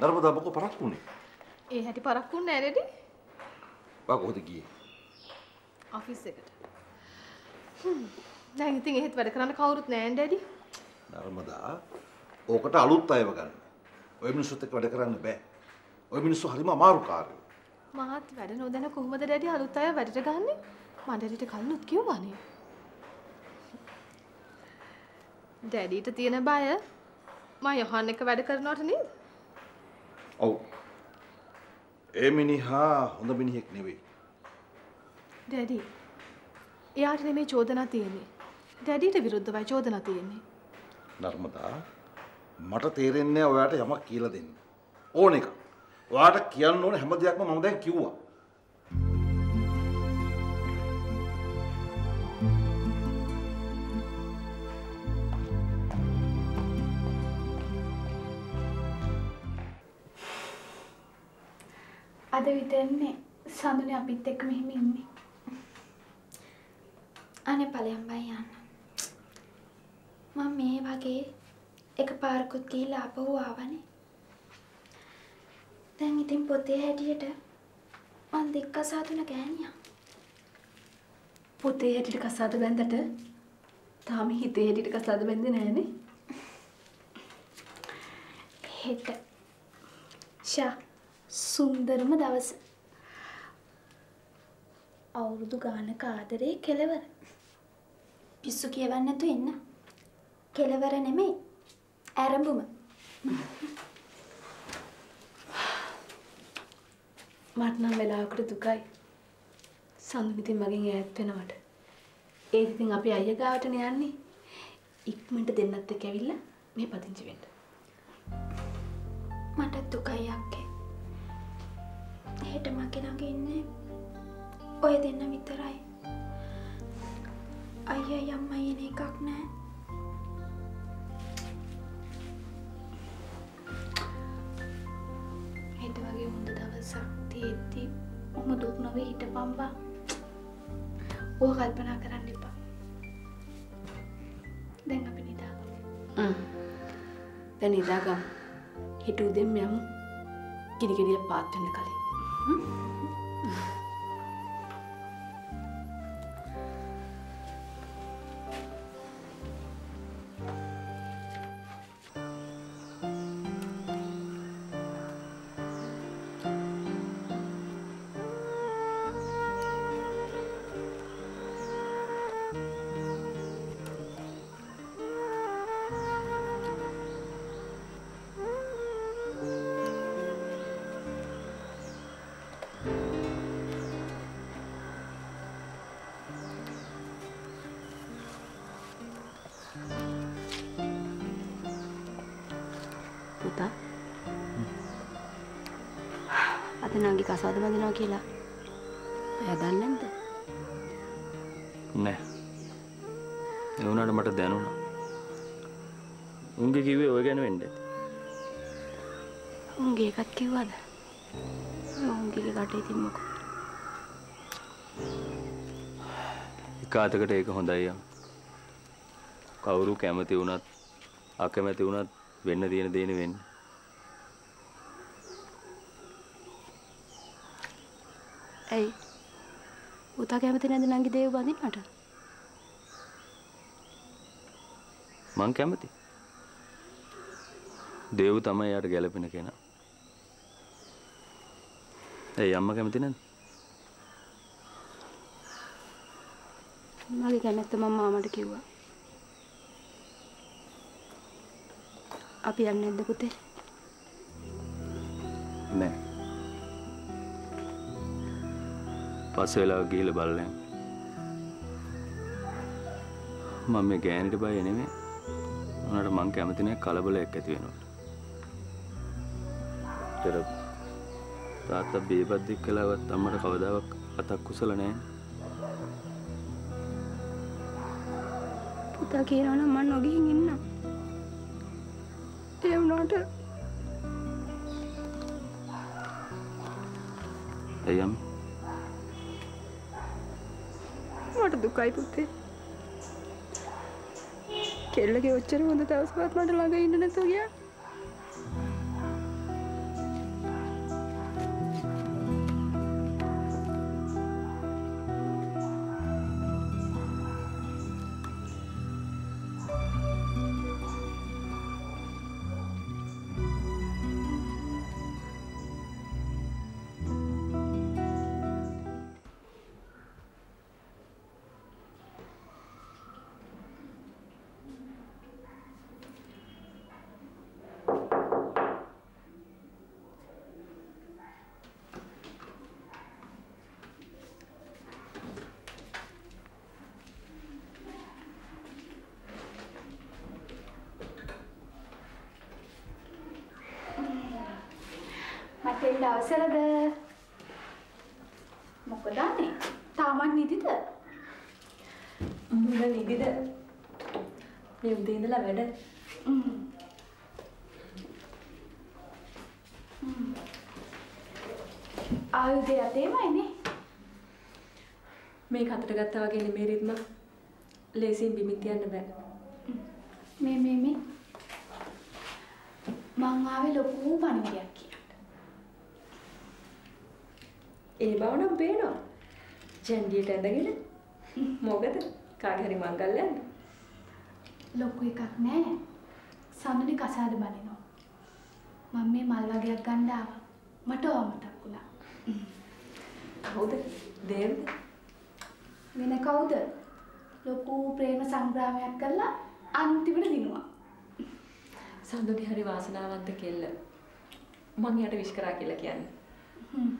නර්මදා මොකෝ පරක්කුනේ? ඒ හැටි පරක්කුන් නෑ රෙඩි බා කොහෙද ගියේ? ඔෆිස් එකට. දැන් ඉතින් එහෙත් වැඩ කරන්න කවුරුත් නෑ ඩැඩි නර්මදා ඕකට අලුත් අයව ගන්න. ඔය මිනිස්සුත් එක්ක වැඩ කරන්න බෑ. ඔය මිනිස්සු හරිම අමාරුකාරයෝ. මහත් වැඩ නොදැන කොහොමද ඩැඩි අලුත් අය වැඩට ගන්නේ මම ඩැඩිට කලිනුත් කිව්වානේ ඩැඩිට තියෙන බය මම යොහන් එක වැඩ කරනවට නේද ඔව්. ඒ මිනිහා හොඳ මිනිහෙක් නෙවෙයි. ඩැඩි එයාට නෙමේ චෝදනා තියෙන්නේ ඩැඩිට විරුද්ධවයි චෝදනා තියෙන්නේ නර්මදා මට තේරෙන්නේ ඔයාට යමක් කියලා දෙන්න. ඕන එක. ඔයාට කියන්න ඕන හැම දෙයක්ම මම දැන් කිව්වා. අද විතරනේ සඳුනේ අපිත් එක්ක මෙහෙම ඉන්නේ. අනේ ඵලයන් බයි යන්න. මම මේ වගේ එකපාරකුත් ගිහිල්ලා ආපහු ආවනේ. දැන් ඉතින් පොතේ හැටියට මං දෙක්ක සාතුන ගෑනියා. පොතේ හැටියට කසාද බැන්දට තාම හිතේ හැටියට කසාද බැන්දේ නෑනේ හෙට ෂා සුන්දරම දවස. අවුරුදු ගානක ආදරේ කෙලවර. පිස්සු කියවන්න නැතු එන්න. කෙලවර නෙමෙයි. ඇරඹුම. මට නම් වෙලාවකට දුකයි සඳුන් ඉතින් මගෙන් ඈත් වෙනවට ඒත් ඉතින් අපි අයියා ගාවටනේ යන්නේ ඉක්මනට දෙන්නත් එක්ක ඇවිල්ලා මේ පදිංචි වෙන්න මට දුකයි අක්කේ. හෙට මගේ ළඟ ඉන්නේ ඔය දෙන්න විතරයි. අයියයි අම්මයි එන එකක් නෑ. හෙට වගේ හොඳ දවසක් තියෙද්දි ඔහොම දුක් නොවේ හිටපන් බා. ඕක කල්පනා කරන්න එපා. දැන් අපි නිදාගමු. දැන් ඉදාගම් හිට උදෙන් යමු කිරිගෙඩිය පාත් වෙන්න කලින් පුතා නංගි කසාද බඳිනවා කියලා එයා දන්නේ නැද්ද? නෑ ඒ වුණාට මට දැනුණා උන්ගේ කිව්වේ ඔය ගැන වෙන්න උන්ගේ එකත් කිව්වද? උන්ගේ කටේ තින් මොකෝ? එක අතකට ඒක හොඳයි යම් කවුරු කැමති වුණත් අකමැති වුණත් වෙන්න තියෙන දේනේ වෙන්නේ ඇයි? පුතා කැමති නැද නංගි දේව බඳින්නට? මං කැමති දේව් තමයි යාට ගැලපෙන කෙනා ඇයි අම්ම කැමති නැද්ද මගේ කැමැත්ත මම මාමට කිව්වා. අපි යන්නේ නැද්ද පුතේ? නෑ පස්සේ වෙලාව ගිහිල්ලා බලන්න මම මේ ගෑනිට බය නෙමෙයි. උනාට මං කැමති නෑ කලබලයක් ඇති වෙනවට තර තාත්තා බේබද්දික් කලාවත් අම්මට කවදාවත් අතක් කුසල නෑ. පුතා කියනවා නම් මම නොගිහින් ඉන්නම්. ඒ වුණාට ඇයි අම්ම මට දුකයි පුතේ. කෙල්ලගේ ඔච්චර හොඳ දවසවත් මට ළඟ ඉන්න දවසලද? මොකදන්නේ තාමත් නිදිද? මුද නිදිද? මේ උදේ ඉඳලා වැඩ. ආයුධය අතේමයිනේ. මේ කතට ගත්තා වගේ නෙමේ රිද්ම. ලේසියෙන් බිමින් තියන්න බෑ. මේ මේ මේ. මං ආවේ ලොකු පණිවිඩයක් කියන්න. ඒ බව නම් පේනවා ජැන්ඩියට ඇඳගෙන මොකද කාගේ හරි මංගල්‍යයක්ද ලොකු එකක් නෑ. සඳුනි කසාද බනිනවා. මම මේ මල් වගේක් ගන්න ආවා. මට ඕවා මතක් වුණා. කවුද දේවද වෙන කවුද? ලොකු ප්‍රේම සංග්‍රාමයක් කරලා අන්තිමට දිනුවා. සඳුනි හරි වාසනාවන්ත කෙල්ල මං යට විශ් කරා කියලා කියන්නේ හ්ම්.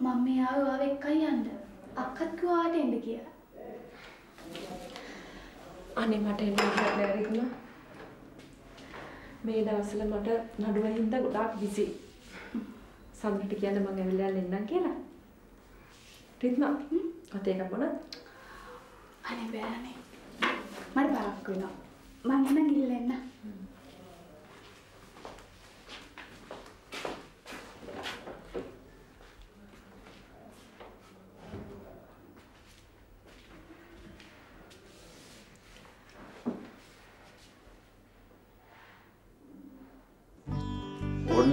මම මේ ආවේ ආව එක්කයි යන්න. අක්කත් කිව්වා ආට එන්න කියලා. අනේ මට එන්න විදිහක් නෑ රිද්ම මේ දවස්වල මට නඩුව හින්දා ගොඩාක් බිසි සම්පිට කියන්න මං ඇවිල්ලා එන්නම් කියලා රිද්ම අතේ මොනවද අනේ බෑනේ. මට බරක් වෙනවා. මං එන්න ගිහලා එන්න.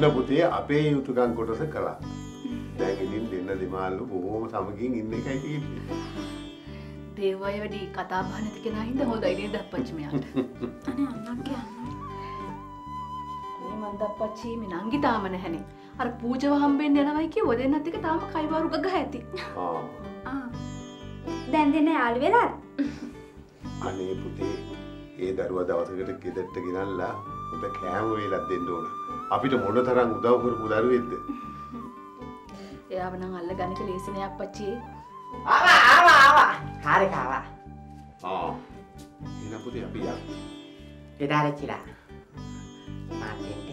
ඔන්න පුතේ අපේ යුතුයකම් කොටස කළා. දැන් ඉතින් දෙන්න දෙමාල්ලු බොහොම සමගින් ඉන්න එකයි තියෙන්නේ. දේවය වැඩි කතා බහ නැති කෙනා හින්දා හොඳයි නේද අප්පච්චි මෙයාට. අනේ අන්නක් කියන්න මේ මන්ද අප්පච්චි මේ නංගි තාම නැහනේ. අර පූජව හම්බෙන්න යනවයි කිව්ව දෙන්නත් එක තාම කයිවාරු ගගහ ඇති. ආ දැන් දෙන්න යාළු වෙලාද? අනේ පුතේ ඒ දරුවා දවසකට ගෙදරට ගෙනල්ලා හොඳ කෑම වේලක් දෙන්න ඕන. අපිට මොන තරම් උදව් කරපු දරුවෙක්ද? එයාව නම් අල්ල ගන්නක ලේසිනේ අප්පච්චි. ආවා ආවා ආවා හරි කාවා ආ එහෙනම් පුතේ අපි යමු. එදාරච්චිලා මාතෙන්ට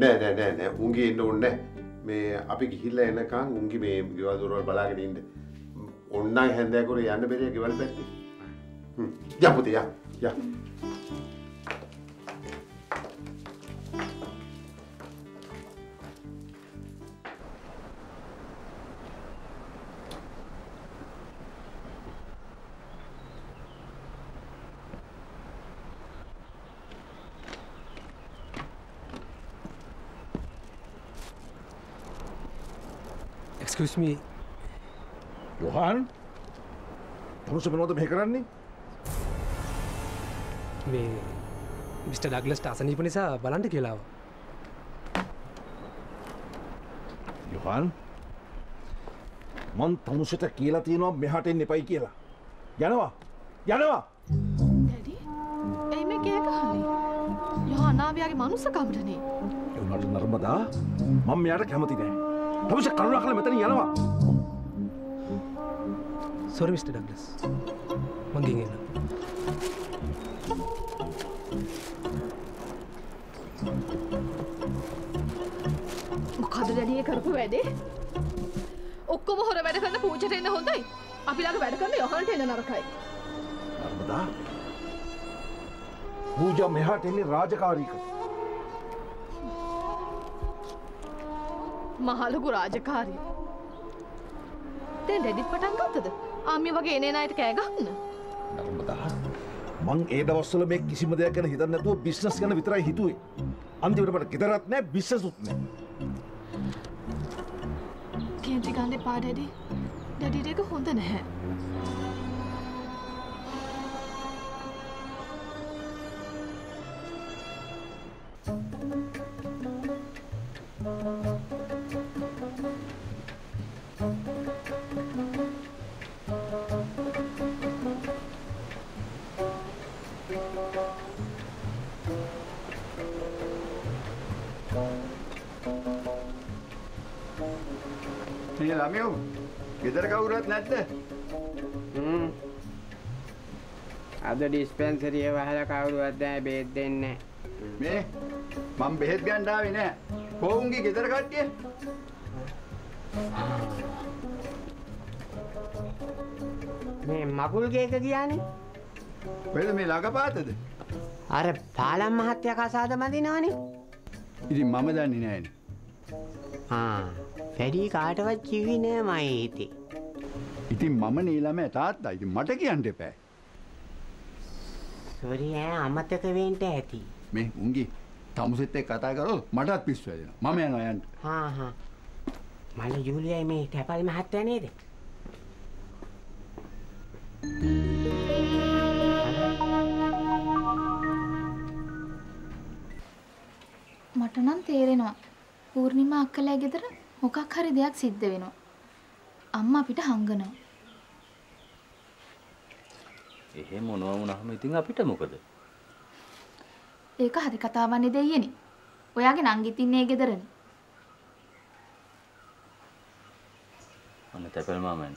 නෑ නෑ නෑ නෑ උන්ගේ එන්න ඕනේ නෑ. මේ අපි ගිහිල්ලා එනකන් උන්ගේ මේ ගෙවල් දොරවල් බලාගෙන ඉන්න. ඔන්නයි හැන්දෑකෝර යන්න බැරිය ගෙවල් පැත්තේ. හ්ම්. යා පුතේ යා. යා. Excuse me, යොහන් පුරුෂ මොනවද මෙහෙ කරන්නේ? මේ මිට. ඩගලස්ට අසනීප නිසා බලන්ට කියලාව. යොහන් මන් තමුසට කියලා තියෙනවා මෙහට එන්න එපයි කියලා. යනවා. යනවා. ඇයි මේ කෑ ගහන්නේ? යෝහනාවයාගේ මනුස්සකමටනේ. එවනට නර්මදා මම මෙයාට කැමති නෑ තමුස කරුණා කළ මෙතන යනවා. සොරි මිට. ඩගලස් මංගින් එන්න. මොකද දැඩිය කරපු වැඩේ? ඔක්කොම හොර වැඩ කරන්න පූජට එන්න හොඳයි. අපිලාට වැඩ කරන්න යොහන්ට එන්න නරකයි. නර්මදා. පූජ මෙහාට එන්නේ රාජකාරීක මහලුකු රාජකාරිය. දැන් ඩැඩිත් පටන් ගත්තද? ආමි වගේ එනේ අයට කෑගන්න නර්මදා මං ඒ දවස්සල මේ කිසිම දෙයක් ගැන හිතන්න නැතුව බිස්නස් ගැන විතරයි හිතුවේ. අන්තිමට මට ගෙදරත් නෑ බිස්සසුත් නෑ. කේන්ති ගන්න එපා ඩැඩි ඩැඩිට එක හොඳ නැහැ ළමයෝ ගෙදර කවුරුවත් නැද්ද? අද ඩිස්පෙන්සරිය වහලා කවුරුවත් දැන් බේත් දෙන්නේ මේ? මම බෙහෙත් ගන්න ආවේ නෑ. කොවුන්ගේ ගෙදර කට්ටිය? මේ මගුල්ගේක කියන්නේ කොහෙද මේ ළඟ පාතද අර පාලම් මහත්තයා කසාද බඳිනවනේ ඉතින් මම දන්නේ නෑනේ. ආ වැඩි කාටවත් කිව්වේ නෑ මගේ හිතේ ඉතින් මම නීලම තාත්තා. ඉතින් මට කියන්න එපෑ. සොරි ඈ අමතක වෙන්න ඇති. මේ උන්ගේ තමුසෙත් එක්ක කතා කරොත් මටත් පිස්සු වැදෙනවා මම යනවා යන්න. හා හා. මල්ල ජූලියයි මේ තැපල් මහත්තයා නේද? මට නම් තේරෙනවා. පූර්ණිමා අක්කලා ගෙදර මොකක් හරි දෙයක් සිද්ධ වෙනවා. අම්මා අපිට හංගනවා. එහෙම මොනවා වුණාම ඉතින් අපිට මොකද? ඒක හරි කතාවන්නේ දෙයියනේ. ඔයාගේ නංගිත් ඉන්නේ ගෙදරනේ. අන්න තැපැල් මාමෙන්.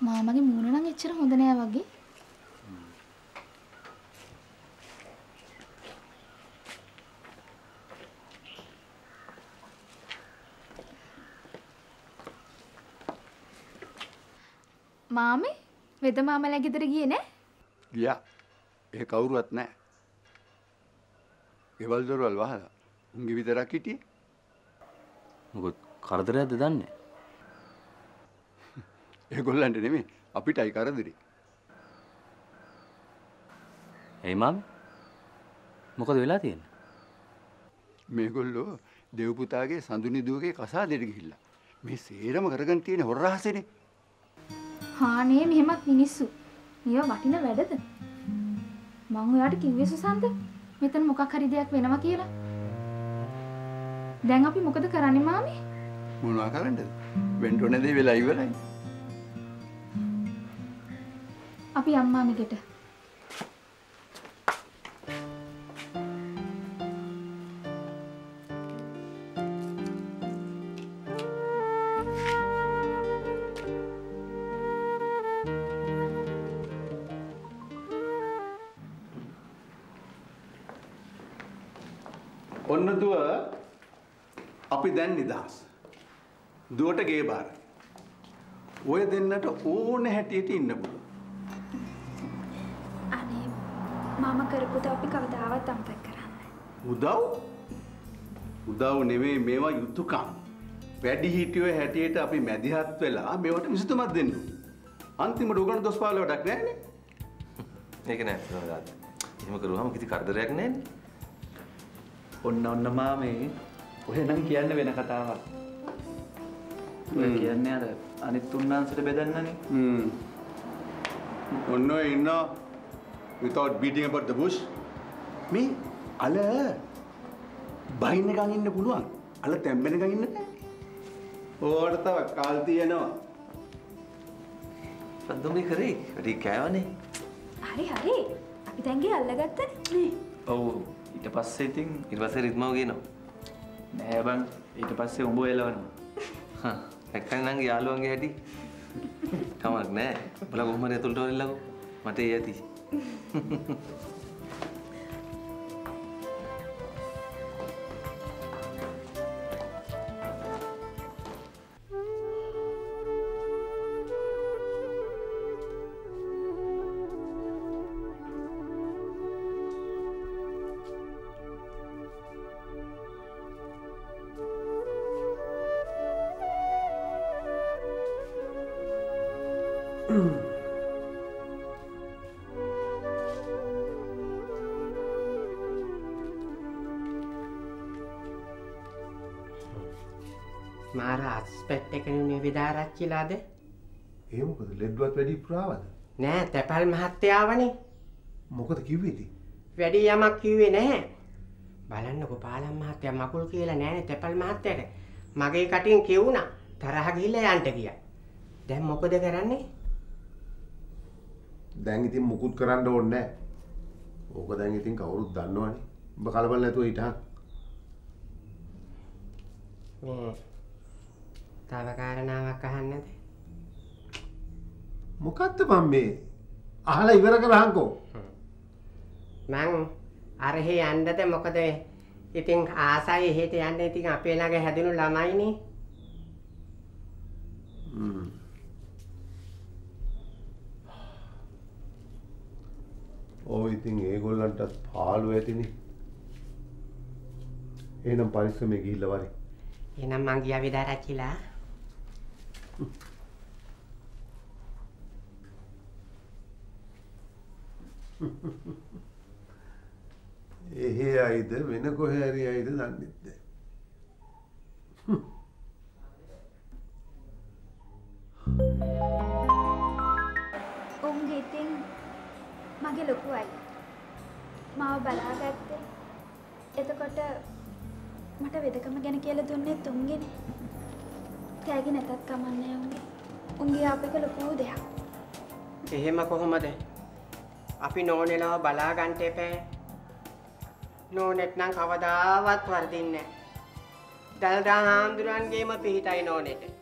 මාමගේ මූණ නම් එච්චර හොඳ නෑ වගේ. මාමේ වෙද මාමලා ගෙදර ගියේ නෑ? ගියා ඒ කවුරුවත් නෑ ගෙවල් දොරවල් වහලා උන්ගේ විතරක් හිටියේ මොකද කරදරයක්ද දන්නේ? ඒගොල්ලන්ට නෙමෙයි අපිටයි කරදරේ එයි මාමේ. මොකද වෙලා තියෙන්නේ? මේගොල්ලෝ දෙව්පුතාගේ සඳුනි දුවගේ කසාදෙට ගිහිල්ලා මේ සේරම කරගෙන තියෙන හොරහසනේ හානේ මෙහෙමත් මිනිස්සු. මේවා වටින වැඩද? මං ඔයාට කිව්වේ සුසන්ද? මෙතන මොකක් හරි දෙයක් වෙනවා කියලා. දැන් අපි මොකද කරන්නේ මාමේ? මොනවා කරන්නද වෙන්න ඕන දේ වෙලා ඉවරයි අපි අම්මාමිකට. ඔන්න දුව අපි දැන් නිදහස්. දුවට ගේ බාර. ඔය දෙන්නට ඕන හැටියට ඉන්න පුළුවන්. අනේ මම කරපු දේ අපි කවදාවත් අමතක කරන්නේ උදව්? උදව් නෙමෙයි මේවා යුතුයකම්. වැඩි හිටියෝ හැටියට අපි මැදිහත් වෙලා මේවට විසඳුමක් දෙන්න ඕනේ. අන්තිමට උගන දොස් පාල වැඩක් නැහැනේ. ඒක නෑ ප්‍රදාත්. එහෙම කරුවාම කිසි කරදරයක් නෑනේ. ඔන්න ඔන්න මාමේ ඔය නම් කියන්න වෙන කතාවක්. ඔය කියන්නේ අර අනිත් උන්නාන්සට බෙදන්නනේ. Hmm. ඔන්න ඔය ඉන්නවා without beating about the bush. මේ අල බයින්න එකන් ඉන්න පුළුවන්. අල තැම්බෙන එකන් ඉන්න බෑ. ඕවට තව කල් තියෙනවා. සද්දොම්බේ කරේ. වැඩි කෑවනේ. හරි හරි අපි දැන්ගේ අල්ලගත්තනේ නේ ඔව් ඊට පස්සේ ඉතින් ඊට පස්සේ රිද්මව කියනවා. නෑ බං ඊට පස්සේ උඹ එලවනවා. හා එක්කන් නම් යාළුවන්ගේ හැටි. කමක් නෑ. බල කොහොම හරි ඇතුළට වරිල්ලකෝ. මට ඒ ඇති. එකනේ විදාරච්චිලාද ඒ මොකද ලෙඩ්වත් වැඩි පුරාවද? නෑ තැපල් මහත්තයාවනේ මොකද කිව්වේ ඉතින්? වැඩි යමක් කිව්වේ නැහැ බලන්නකො පාලම් මහත්තයා මකුල් කියලා නෑනේ තැපල් මහත්තයාට මගේ කටින් කියුණා තරහ ගිහිල්ලා යන්න ගියා දැන් මොකද කරන්නේ දැන් ඉතින් මුකුත් කරන්න ඕනේ නැහැ. ඕක දැන් ඉතින් කවුරුත් දන්නවනේ. ඔබ කලබල නැතුව හිටහන්. මේ තව කාරණාවක් අහන්නද මොකද්ද මම මේ අහලා ඉවර කරහන්කෝ. මං අරහෙ යන්නද මොකද ඉතින් ආසයි එහෙට යන්න ඉතින් අපේ ළඟ හැදුණු ළමයිනේ. ඔව් ඉතින් ඒගොල්ලන්ටත් පාළුව ඇතිනේ. එහෙනම් පරිස්සමෙන් ගිහිල්ලා වරේ. එහෙනම් මං ගියා විදාරච්චිලා. එහෙ අයිද වෙන කොහේ හරි අයිද දන්නේ නැහැ. උන්ගේ ඉතින් මගේ ලොකු අයියා. මාව බලාගත්තේ. එතකොට මට වෙදකම ගැන කියලා දුන්නේ තුන්ගෙනේ. තෑගි නැතත් කමන්නේ උන්ගේ. උන්ගේ අපේක ලොකු දෙයක්. එහෙම කොහොමද? අපි නෝනෙලව බලා ගන්න එපෑ. නෝනෙත් නම් කවදාවත් වර්ධින්නේ නැහැ. දල්දා හාමුදුරන්ගේම පිහිටයි නෝනෙට.